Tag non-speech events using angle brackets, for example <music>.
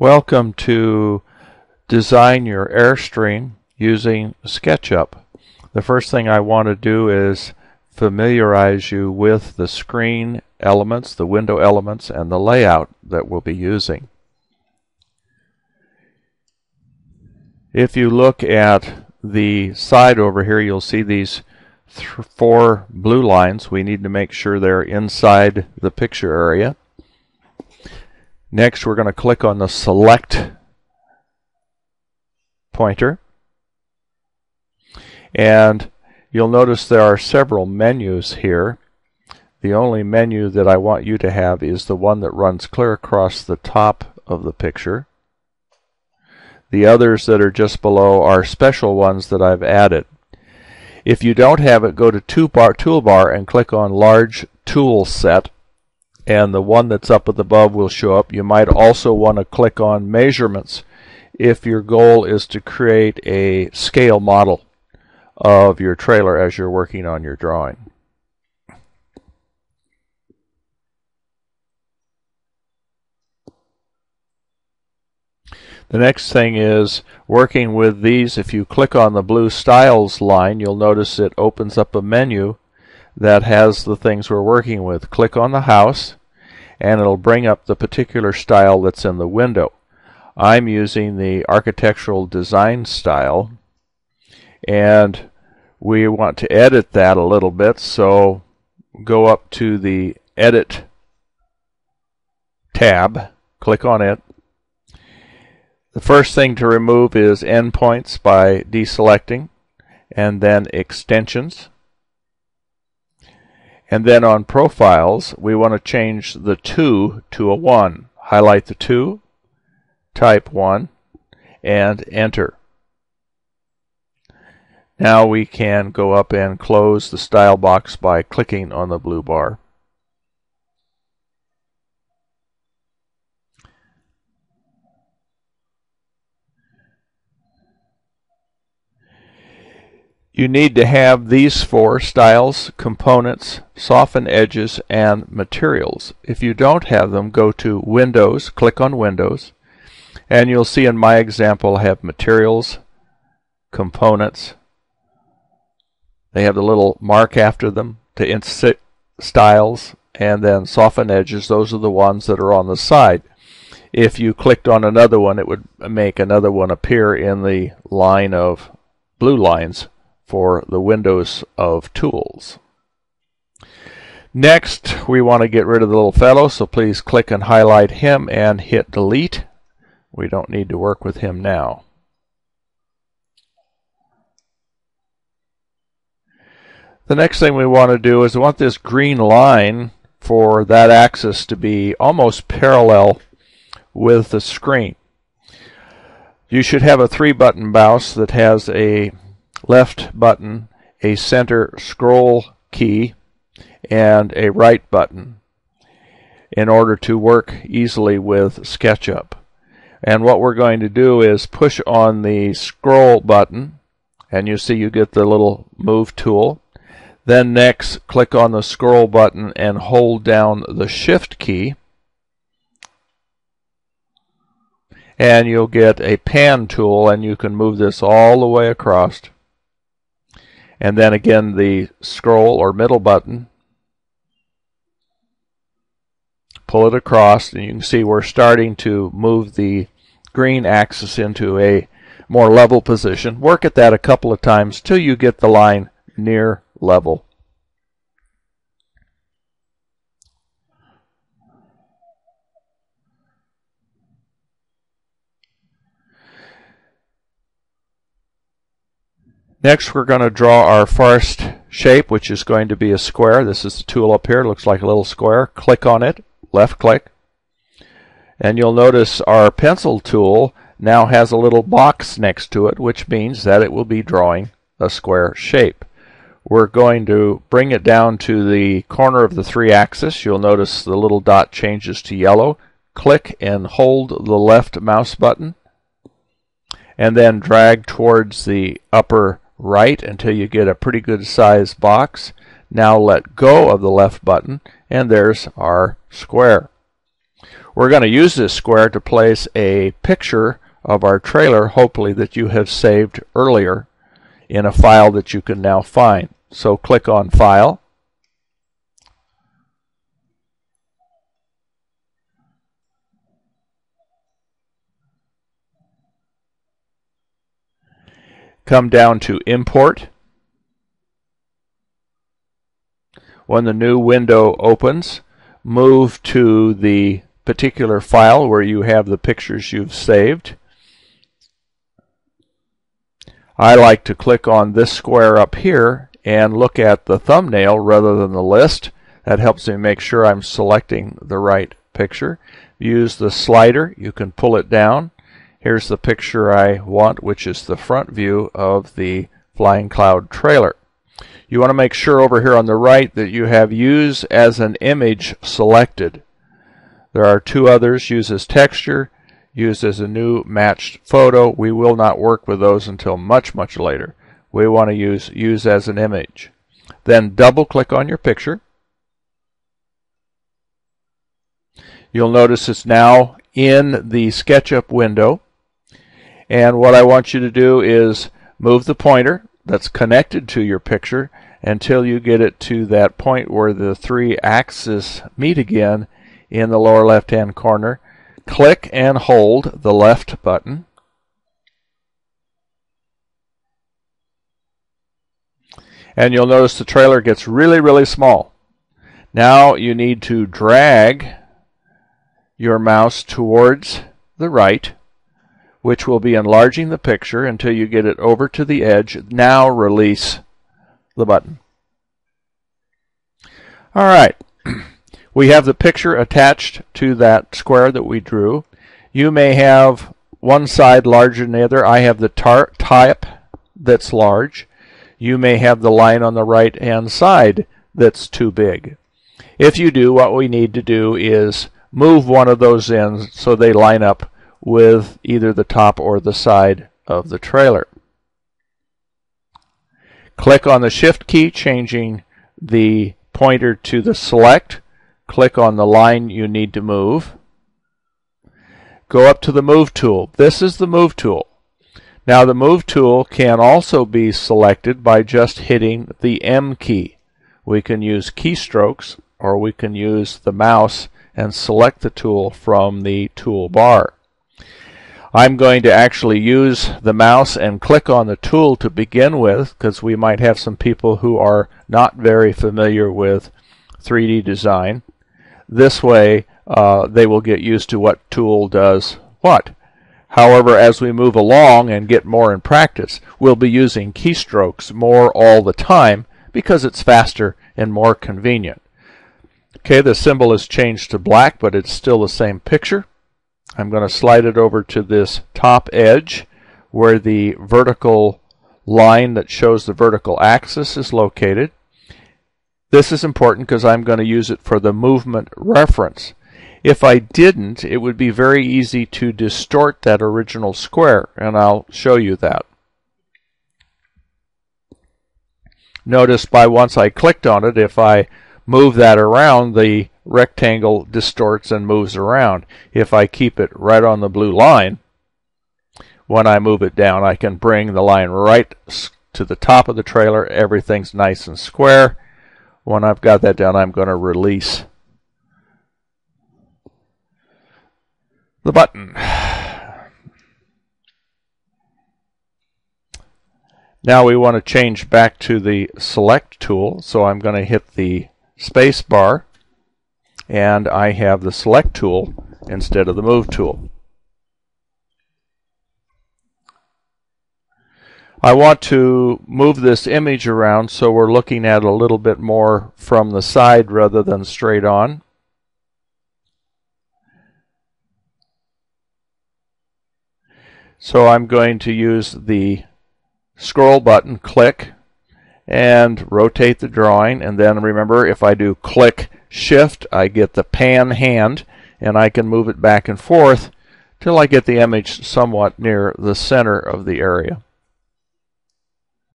Welcome to design your Airstream using SketchUp. The first thing I want to do is familiarize you with the screen elements, the window elements, and the layout that we'll be using. If you look at the side over here, you'll see these four blue lines. We need to make sure they're inside the picture area. Next, we're going to click on the Select pointer. And you'll notice there are several menus here. The only menu that I want you to have is the one that runs clear across the top of the picture. The others that are just below are special ones that I've added. If you don't have it, go to toolbar, toolbar and click on Large Tool Set and the one that's up at the above will show up. You might also want to click on measurements if your goal is to create a scale model of your trailer as you're working on your drawing. The next thing is working with these. If you click on the blue styles line, you'll notice it opens up a menu that has the things we're working with. Click on the house and it'll bring up the particular style that's in the window. I'm using the architectural design style and we want to edit that a little bit so go up to the edit tab click on it the first thing to remove is endpoints by deselecting and then extensions and then on profiles, we want to change the 2 to a 1. Highlight the 2, type 1, and enter. Now we can go up and close the style box by clicking on the blue bar. You need to have these four styles, components, soften edges, and materials. If you don't have them, go to Windows, click on Windows, and you'll see in my example I have materials, components. They have the little mark after them to insert styles, and then soften edges. Those are the ones that are on the side. If you clicked on another one, it would make another one appear in the line of blue lines for the windows of tools. Next, we want to get rid of the little fellow, so please click and highlight him and hit delete. We don't need to work with him now. The next thing we want to do is we want this green line for that axis to be almost parallel with the screen. You should have a three button mouse that has a left button, a center scroll key, and a right button in order to work easily with SketchUp. And what we're going to do is push on the scroll button, and you see you get the little move tool. Then next, click on the scroll button and hold down the shift key. And you'll get a pan tool, and you can move this all the way across and then again the scroll or middle button. Pull it across and you can see we're starting to move the green axis into a more level position. Work at that a couple of times till you get the line near level Next we're going to draw our first shape which is going to be a square. This is the tool up here. It looks like a little square. Click on it. Left click. And you'll notice our pencil tool now has a little box next to it which means that it will be drawing a square shape. We're going to bring it down to the corner of the three axis. You'll notice the little dot changes to yellow. Click and hold the left mouse button and then drag towards the upper right until you get a pretty good sized box. Now let go of the left button and there's our square. We're going to use this square to place a picture of our trailer, hopefully that you have saved earlier in a file that you can now find. So click on File. Come down to Import. When the new window opens, move to the particular file where you have the pictures you've saved. I like to click on this square up here and look at the thumbnail rather than the list. That helps me make sure I'm selecting the right picture. Use the slider, you can pull it down. Here's the picture I want, which is the front view of the Flying Cloud trailer. You want to make sure over here on the right that you have use as an image selected. There are two others, use as texture, use as a new matched photo. We will not work with those until much, much later. We want to use use as an image. Then double click on your picture. You'll notice it's now in the SketchUp window. And what I want you to do is move the pointer that's connected to your picture until you get it to that point where the three axes meet again in the lower left hand corner. Click and hold the left button. And you'll notice the trailer gets really, really small. Now you need to drag your mouse towards the right, which will be enlarging the picture until you get it over to the edge. Now release the button. All right. <clears throat> We have the picture attached to that square that we drew. You may have one side larger than the other. I have the type that's large. You may have the line on the right hand side that's too big. If you do, what we need to do is move one of those in so they line up with either the top or the side of the trailer. Click on the Shift key, changing the pointer to the select click on the line you need to move. Go up to the Move tool. This is the Move tool. Now the Move tool can also be selected by just hitting the M key. We can use keystrokes or we can use the mouse and select the tool from the toolbar. I'm going to actually use the mouse and click on the tool to begin with because we might have some people who are not very familiar with 3D design. This way, uh, they will get used to what tool does what. However, as we move along and get more in practice, we'll be using keystrokes more all the time because it's faster and more convenient. Okay, the symbol is changed to black, but it's still the same picture. I'm going to slide it over to this top edge where the vertical line that shows the vertical axis is located. This is important because I'm going to use it for the movement reference. If I didn't, it would be very easy to distort that original square, and I'll show you that. Notice by once I clicked on it, if I move that around, the rectangle distorts and moves around. If I keep it right on the blue line, when I move it down, I can bring the line right to the top of the trailer. Everything's nice and square. When I've got that down, I'm going to release the button. <sighs> Now we want to change back to the select tool, so I'm going to hit the space bar and I have the select tool instead of the move tool. I want to move this image around so we're looking at a little bit more from the side rather than straight on. So I'm going to use the scroll button, click, and rotate the drawing. And then remember, if I do click shift, I get the pan hand, and I can move it back and forth till I get the image somewhat near the center of the area.